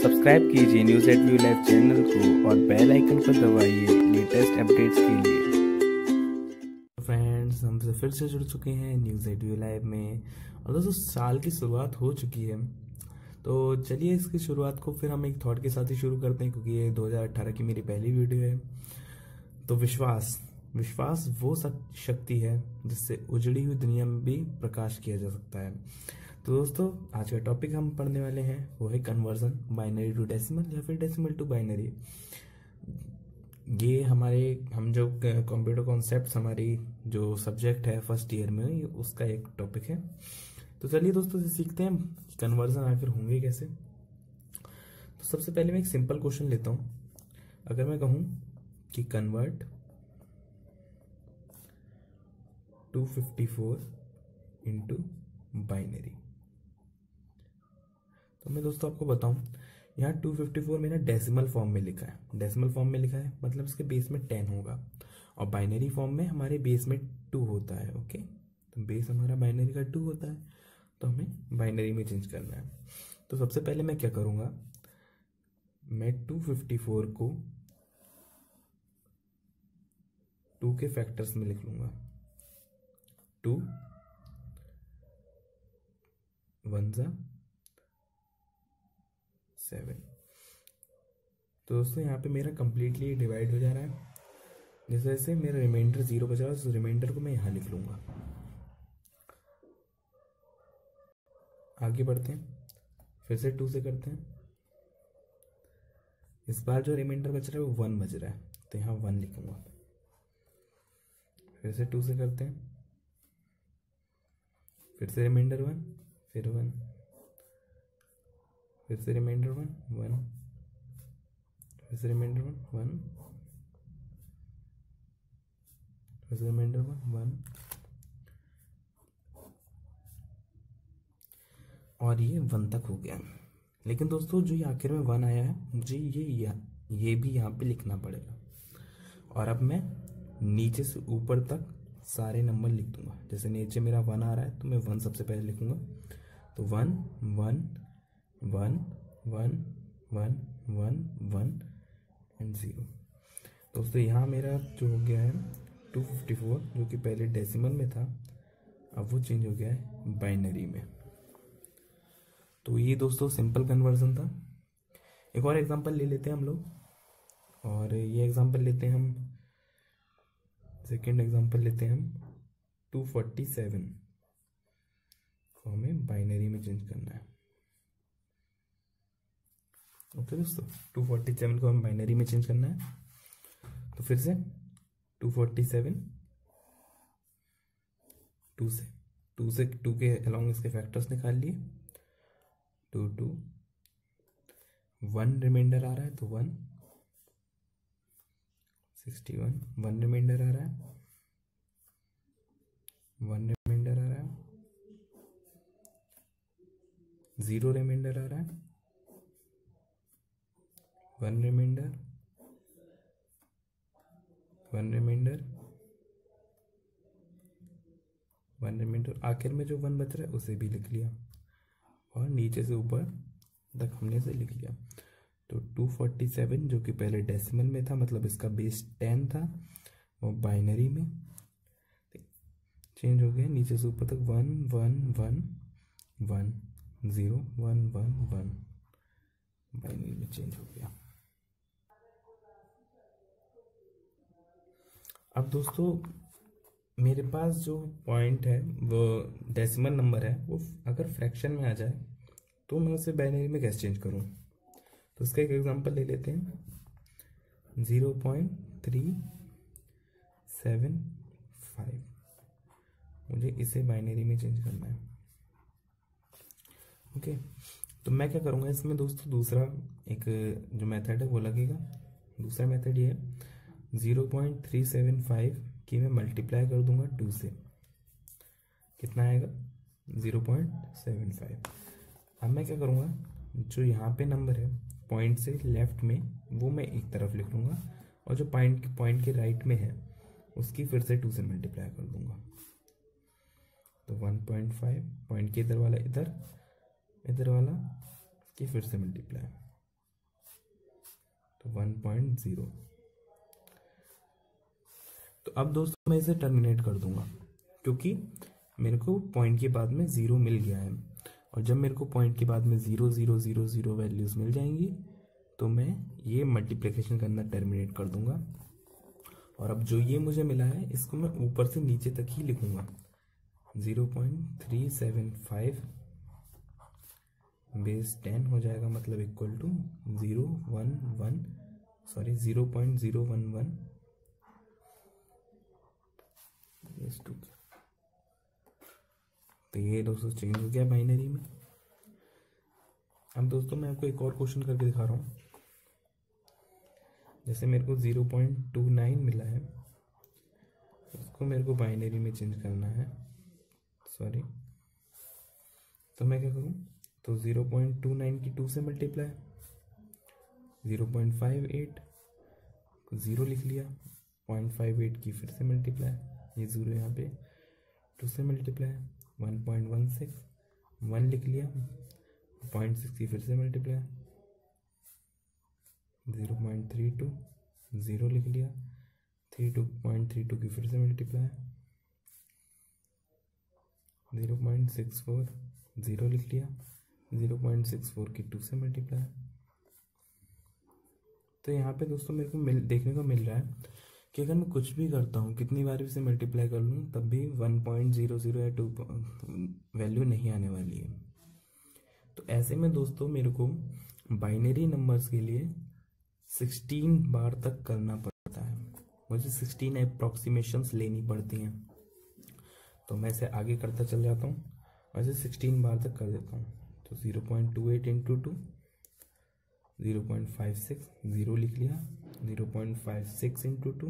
Subscribe कीजिए news at view live channel को और बेल आइकन को दबाइए लेटेस्ट अपडेट्स के लिए। फ्रेंड्स, हम से फिर से जुड़ चुके हैं न्यूज़ एट व्यू लाइव में। और दोस्तों, साल की शुरुआत हो चुकी है। तो चलिए इसकी शुरुआत को फिर हम एक थॉट के साथ ही शुरू करते हैं, क्योंकि ये 2018 की मेरी पहली वीडियो है। तो विश्वास विश्वास वो शक्ति है जिससे उजड़ी हुई दुनिया में भी प्रकाश किया जा सकता है। तो दोस्तों, आज का टॉपिक हम पढ़ने वाले हैं, वो है कन्वर्जन बाइनरी टू डेसिमल या फिर डेसिमल टू बाइनरी ये हमारे, हम जो कंप्यूटर कॉन्सेप्ट हमारी जो सब्जेक्ट है फ़र्स्ट ईयर में, ये उसका एक टॉपिक है। तो चलिए दोस्तों सीखते हैं कन्वर्जन आखिर होंगे कैसे? तो सबसे पहले मैं एक सिंपल क्वेश्चन लेता हूँ। अगर मैं कहूँ कि कन्वर्ट 254 इंटू बाइनरी मैं दोस्तों आपको बताऊँ, यहाँ 254 मैंने डेसिमल फॉर्म में लिखा है। डेसिमल फॉर्म में लिखा है मतलब इसके बेस में टेन होगा। और बाइनरी फॉर्म में हमारे बेस में टू होता है ओके तो बेस हमारा बाइनरी का टू होता है तो हमें बाइनरी में चेंज करना है। तो सबसे पहले मैं क्या करूँगा? मैं 254 को टू के फैक्टर्स में लिख लूँगा। टू वन ज़ा सेवन तो दोस्तों, यहाँ पे मेरा कंप्लीटली डिवाइड हो जा रहा है। जैसे जैसे मेरा रिमाइंडर ज़ीरो बचा रहा है, उस रिमाइंडर को मैं यहाँ लिख लूँगा। आगे बढ़ते हैं। फिर से टू से करते हैं। इस बार जो रिमाइंडर बच रहा है, वो वन बज रहा है। तो यहाँ वन लिखूँगा। फिर से टू से करते हैं। फिर से रिमाइंडर वन फिर वन फिर से रिमाइंडर वन वन फिर से रिमाइंडर वन वन फिर से रिमाइंडर वन वन और ये वन तक हो गया। लेकिन दोस्तों, जो ये आखिर में वन आया है, मुझे ये ये भी यहाँ पे लिखना पड़ेगा। और अब मैं नीचे से ऊपर तक सारे नंबर लिख दूँगा। जैसे नीचे मेरा वन आ रहा है तो मैं वन सबसे पहले लिखूँगा। तो one one one one one one one and zero दोस्तों, यहाँ मेरा जो हो गया है टू फिफ्टी फोर जो कि पहले डेसिमल में था, अब वो चेंज हो गया है बाइनरी में। तो ये दोस्तों सिंपल कन्वर्जन था। एक और एग्जांपल ले लेते हैं हम लोग। और ये एग्जांपल लेते हैं हम। सेकेंड एग्जांपल लेते हैं हम। टू फोर्टी सेवन को हमें बाइनरी में चेंज करना है। ओके दोस्तों टू फोर्टी सेवन को हम बाइनरी में चेंज करना है। तो फिर से टू फोर्टी सेवन टू से टू से टू के अलॉन्ग इसके फैक्टर्स निकाल लिए। टू टू वन रिमाइंडर आ रहा है तो one sixty one one reminder आ रहा है वन रिमाइंडर आ रहा है ज़ीरो रिमाइंडर आ रहा है। One reminder one reminder one reminder आखिर में जो वन बच रहा है, उसे भी लिख लिया। और नीचे से ऊपर तक हमने से लिख लिया। तो टू फोर्टी सेवन जो कि पहले डेसिमल में था मतलब इसका बेस टेन था, वो बाइनरी में चेंज हो गया। नीचे से ऊपर तक one one one one zero one one one binary में चेंज हो गया। अब दोस्तों, मेरे पास जो पॉइंट है, वो डेसिमल नंबर है, वो अगर फ्रैक्शन में आ जाए तो मैं उसे बाइनरी में कैसे चेंज करूँ? तो उसका एक एग्जांपल ले लेते हैं। Zero point three seven five मुझे इसे बाइनरी में चेंज करना है। ओके तो मैं क्या करूँगा? इसमें दोस्तों, दूसरा एक जो मेथड है, वो लगेगा। दूसरा मेथड ये है zero point three seven five की मैं मल्टीप्लाई कर दूँगा टू से। कितना आएगा? Zero point seven five. अब मैं क्या करूँगा? जो यहाँ पे नंबर है पॉइंट से लेफ़्ट में, वो मैं एक तरफ़ लिख लूँगा और जो पॉइंट पॉइंट के राइट में है, उसकी फिर से टू से मल्टीप्लाई कर दूँगा। तो वन पॉइंट फाइव पॉइंट के इधर वाला इधर इधर वाला, की फिर से मल्टीप्लाई वन पॉइंट ज़ीरो। तो अब दोस्तों मैं इसे टर्मिनेट कर दूँगा, क्योंकि मेरे को पॉइंट के बाद में ज़ीरो मिल गया है। और जब मेरे को पॉइंट के बाद में zero zero zero zero values मिल जाएँगी तो मैं ये मल्टीप्लिकेशन करना टर्मिनेट कर दूँगा। और अब जो ये मुझे मिला है, इसको मैं ऊपर से नीचे तक ही लिखूँगा। Zero point three seven five base ten हो जाएगा मतलब equal to zero one one sorry zero point zero one one base two तो ये दोस्तों चेंज हो गया बाइनरी में। अब दोस्तों मैं आपको एक और क्वेश्चन करके दिखा रहा हूँ। जैसे मेरे को ज़ीरो पॉइंट टू नाइन मिला है, उसको मेरे को बाइनरी में चेंज करना है। सॉरी तो मैं क्या करूँ? तो ज़ीरो पॉइंट टू नाइन की टू से multiply zero point five eight zero लिख लिया पॉइंट फाइव एट की फिर से मल्टीप्लाई ये ज़ीरो यहाँ पे। टू से multiply one point one six one लिख लिया पॉइंट सिक्स की फिर से multiply zero point three two zero लिख लिया। Three two point three two की फिर से multiply zero point six four zero लिख लिया। ज़ीरो पॉइंट सिक्स फोर की टू से मल्टीप्लाई तो यहाँ पे दोस्तों मेरे को मिल, देखने को मिल रहा है। कि अगर मैं कुछ भी करता हूँ, कितनी बार भी इसे मल्टीप्लाई कर लूँ, तब भी वन पॉइंट ज़ीरो ज़ीरो या टू वैल्यू नहीं आने वाली है। तो ऐसे में दोस्तों, मेरे को बाइनरी नंबर्स के लिए सिक्सटीन बार तक करना पड़ता है। मुझे सिक्सटीन अप्रॉक्सीमेशंस लेनी पड़ती हैं। तो मैं इसे आगे करता चल जाता हूँ। वैसे सिक्सटीन बार तक कर देता हूँ। तो zero point two eight into two zero point five six zero लिख लिया। Zero point five six into two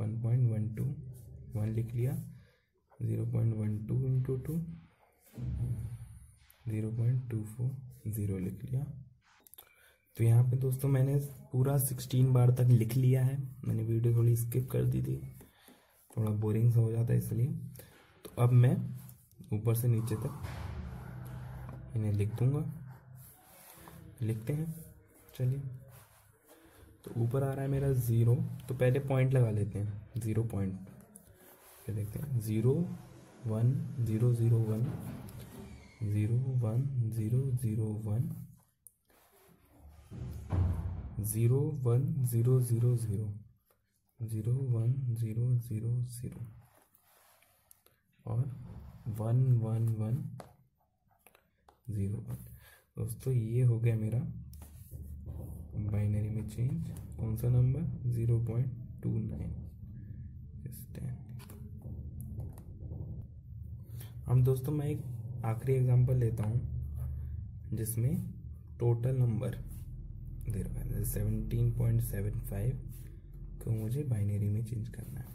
one point one two, one लिख लिया, zero point one two into two zero point two four, zero लिख लिया। तो यहाँ पे दोस्तों मैंने पूरा सिक्सटीन बार तक लिख लिया है। मैंने वीडियो थोड़ी स्किप कर दी थी, थोड़ा बोरिंग सा हो जाता है इसलिए। तो अब मैं ऊपर से नीचे तक इन्हें लिख दूँगा। लिखते हैं, चलिए। तो ऊपर आ रहा है मेरा ज़ीरो तो पहले पॉइंट लगा लेते हैं, ज़ीरो पॉइंट फिर देखते हैं, zero one, zero zero one zero one, zero zero one zero one, zero zero zero zero one, zero zero zero, और one one one, zero one. दोस्तों, ये हो गया मेरा बाइनरी में चेंज, कौन सा number? Zero point two nine. अब दोस्तों मैं एक आखिरी एग्जांपल लेता हूँ, जिसमें टोटल नंबर दे रखा है। सेवनटीन पॉइंट सेवन फाइव को मुझे बाइनरी में चेंज करना है?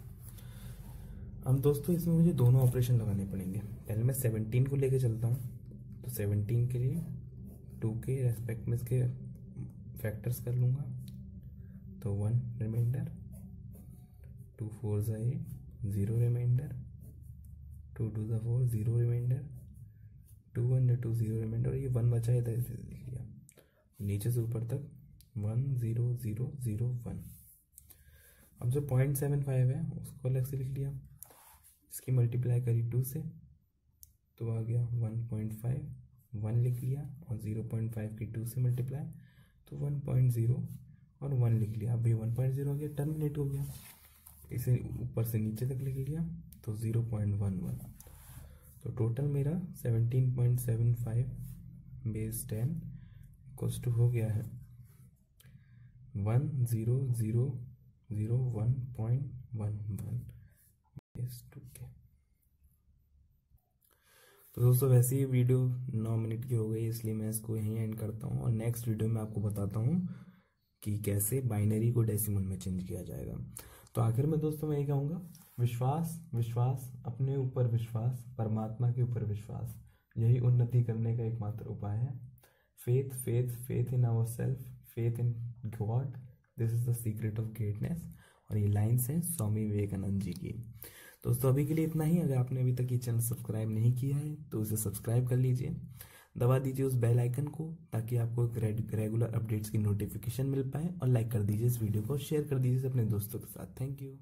अब दोस्तों इसमें मुझे दोनों ऑपरेशन लगाने पड़ेंगे। पहले मैं सेवनटीन को लेके चलता हूँ तो सेवनटीन के लिए टू के रेस्पेक्ट में इसके फैक्टर्स कर लूँगा। तो वन रिमाइंडर टू फोर ज़ा eight zero reminder two two ज़ा four zero reminder two one या टू ज़ीरो रिमाइंडर ये वन बचा है, इधर लिया। नीचे से ऊपर तक one zero zero zero one अब जो पॉइंट सेवन फाइव है, उसको अलग से लिख लिया। इसकी मल्टीप्लाई करी टू से तो आ गया वन पॉइंट फाइव वन लिख लिया, और ज़ीरो पॉइंट फाइव की टू से मल्टीप्लाई तो वन पॉइंट ज़ीरो और वन लिख लिया। अभी वन पॉइंट ज़ीरो हो गया टर्मिनेट हो गया। इसे ऊपर से नीचे तक लिख लिया तो ज़ीरो पॉइंट वन वन तो टोटल मेरा seventeen point seven five base ten equals to हो गया है। One zero zero zero one point one one base two के। तो दोस्तों, वैसे ही वीडियो नौ मिनट की हो गई, इसलिए मैं इसको यहीं एंड करता हूँ और नेक्स्ट वीडियो में आपको बताता हूँ कि कैसे बाइनरी को डेसिमल में चेंज किया जाएगा। तो आखिर में दोस्तों, मैं ये कहूँगा, विश्वास विश्वास, अपने ऊपर विश्वास, परमात्मा के ऊपर विश्वास, यही उन्नति करने का एकमात्र उपाय है। Faith faith faith in our self faith in God this is the secret of greatness और ये लाइन्स हैं स्वामी विवेकानंद जी की। दोस्तों, अभी के लिए इतना ही। अगर आपने अभी तक ये चैनल सब्सक्राइब नहीं किया है तो उसे सब्सक्राइब कर लीजिए। दबा दीजिए उस बेल आइकन को, ताकि आपको रेगुलर अपडेट्स की नोटिफिकेशन मिल पाए, और लाइक कर दीजिए इस वीडियो को शेयर कर दीजिए अपने दोस्तों के साथ। Thank you